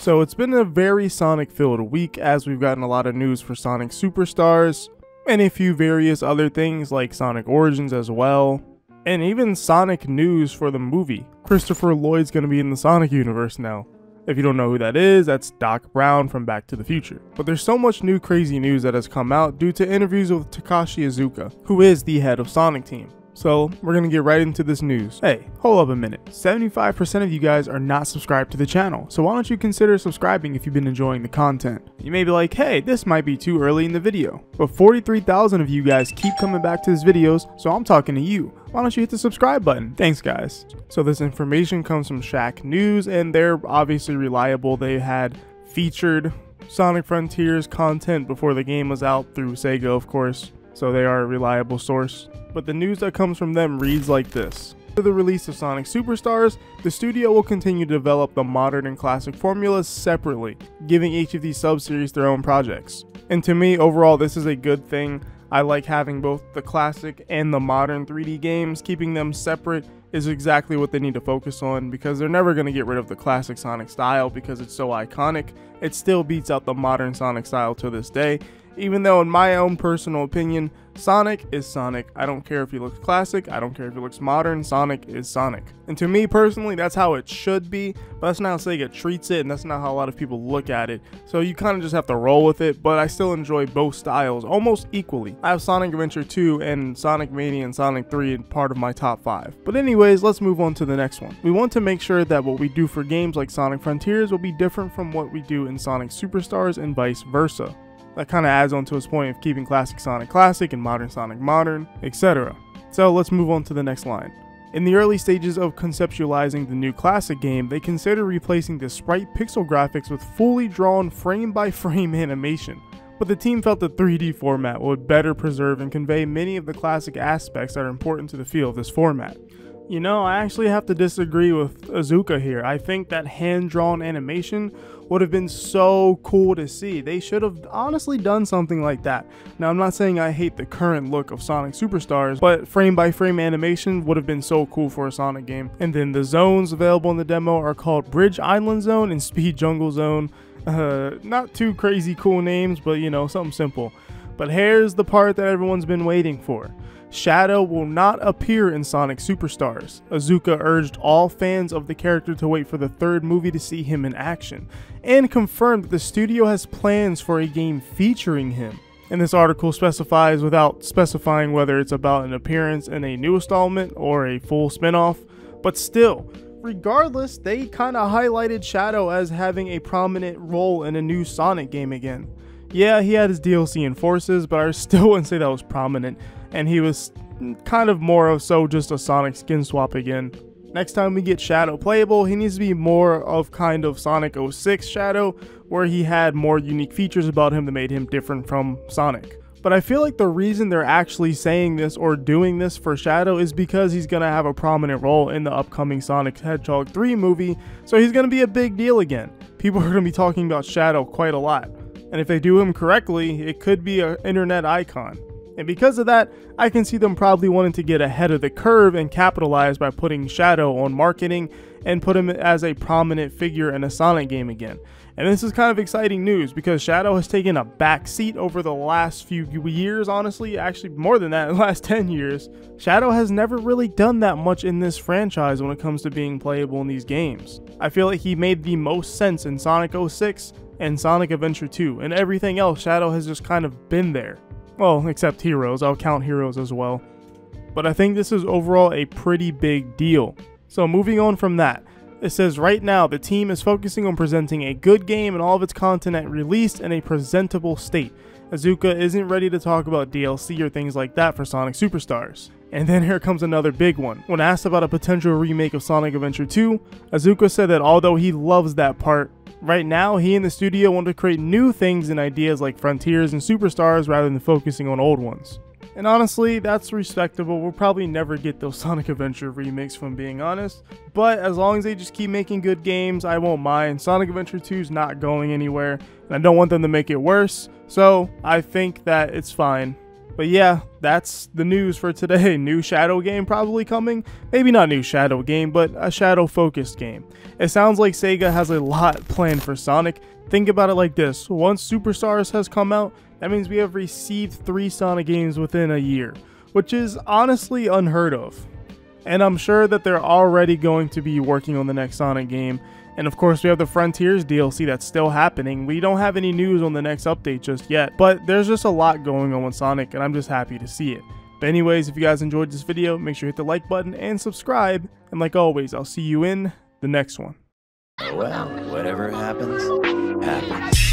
So it's been a very Sonic filled week as we've gotten a lot of news for Sonic Superstars and a few various other things like Sonic Origins as well, and even Sonic news for the movie. Christopher Lloyd's gonna be in the Sonic universe now. If you don't know who that is, that's Doc Brown from Back to the Future. But there's so much new crazy news that has come out due to interviews with Takashi Iizuka, who is the head of Sonic Team. So, we're gonna get right into this news. Hey, hold up a minute. 75% of you guys are not subscribed to the channel, so why don't you consider subscribing if you've been enjoying the content? You may be like, hey, this might be too early in the video. But 43,000 of you guys keep coming back to these videos, so I'm talking to you. Why don't you hit the subscribe button? Thanks guys. So this information comes from Shacknews, and they're obviously reliable. They had featured Sonic Frontiers content before the game was out through Sega, of course, so they are a reliable source but the news that comes from them reads like this. After the release of Sonic Superstars, the studio will continue to develop the modern and classic formulas separately, giving each of these sub-series their own projects. And to me, overall, this is a good thing. I like having both the classic and the modern 3D games, keeping them separate is exactly what they need to focus on because they're never going to get rid of the classic Sonic style because it's so iconic. It still beats out the modern Sonic style to this day, even though, in my own personal opinion, Sonic is Sonic. I don't care if he looks classic, I don't care if he looks modern, Sonic is Sonic. And to me personally, that's how it should be, but that's not how Sega treats it, and that's not how a lot of people look at it. So you kind of just have to roll with it, but I still enjoy both styles almost equally. I have Sonic Adventure 2 and Sonic Mania and Sonic 3 in part of my top 5. But anyways, let's move on to the next one. We want to make sure that what we do for games like Sonic Frontiers will be different from what we do in Sonic Superstars and vice versa. That kind of adds on to his point of keeping classic Sonic classic and modern Sonic modern, etc. So let's move on to the next line. In the early stages of conceptualizing the new classic game, they considered replacing the sprite pixel graphics with fully drawn frame by frame animation. But the team felt the 3D format would better preserve and convey many of the classic aspects that are important to the feel of this format. You know, I actually have to disagree with Azuka here. I think that hand drawn animation would have been so cool to see. They should have honestly done something like that. Now, I'm not saying I hate the current look of Sonic Superstars, but frame by frame animation would have been so cool for a Sonic game. And then the zones available in the demo are called Bridge Island Zone and Speed Jungle Zone. Uh, not too crazy cool names, but you know, something simple. But here's the part that everyone's been waiting for. Shadow will not appear in Sonic Superstars. Azuka urged all fans of the character to wait for the third movie to see him in action, and confirmed that the studio has plans for a game featuring him. And this article specifies without specifying whether it's about an appearance in a new installment or a full spin-off, but still, regardless, they kind of highlighted Shadow as having a prominent role in a new Sonic game again. Yeah, he had his DLC in Forces, but I still wouldn't say that was prominent and he was kind of more of so just a Sonic skin swap again. Next time we get Shadow playable, he needs to be more of kind of Sonic 06 Shadow, where he had more unique features about him that made him different from Sonic. But I feel like the reason they're actually saying this or doing this for Shadow is because he's going to have a prominent role in the upcoming Sonic Hedgehog 3 movie, so he's going to be a big deal again. People are going to be talking about Shadow quite a lot. And if they do him correctly, it could be an internet icon. And because of that, I can see them probably wanting to get ahead of the curve and capitalize by putting Shadow on marketing and put him as a prominent figure in a Sonic game again. And this is kind of exciting news because Shadow has taken a back seat over the last few years, honestly, actually more than that, the last 10 years. Shadow has never really done that much in this franchise when it comes to being playable in these games. I feel like he made the most sense in Sonic 06 and Sonic Adventure 2, and everything else Shadow has just kind of been there. Well, except Heroes, I'll count Heroes as well. But I think this is overall a pretty big deal. So moving on from that, it says right now the team is focusing on presenting a good game and all of its content at release in a presentable state. Azuka isn't ready to talk about DLC or things like that for Sonic Superstars. And then here comes another big one. When asked about a potential remake of Sonic Adventure 2, Azuka said that although he loves that part, Right now, he and the studio want to create new things and ideas like Frontiers and Superstars rather than focusing on old ones. And honestly, that's respectable. We'll probably never get those Sonic Adventure remakes from being honest. But as long as they just keep making good games, I won't mind. Sonic Adventure 2 is not going anywhere, and I don't want them to make it worse. So I think that it's fine. But yeah, that's the news for today. New Shadow game probably coming. Maybe not new Shadow game, but a Shadow focused game. It sounds like Sega has a lot planned for Sonic. Think about it like this. Once Superstars has come out, that means we have received three Sonic games within a year, which is honestly unheard of. And I'm sure that they're already going to be working on the next Sonic game and of course, we have the Frontiers DLC that's still happening. We don't have any news on the next update just yet, but there's just a lot going on with Sonic, and I'm just happy to see it. But anyways, if you guys enjoyed this video, make sure you hit the like button and subscribe. And like always, I'll see you in the next one. Well, whatever happens, happens.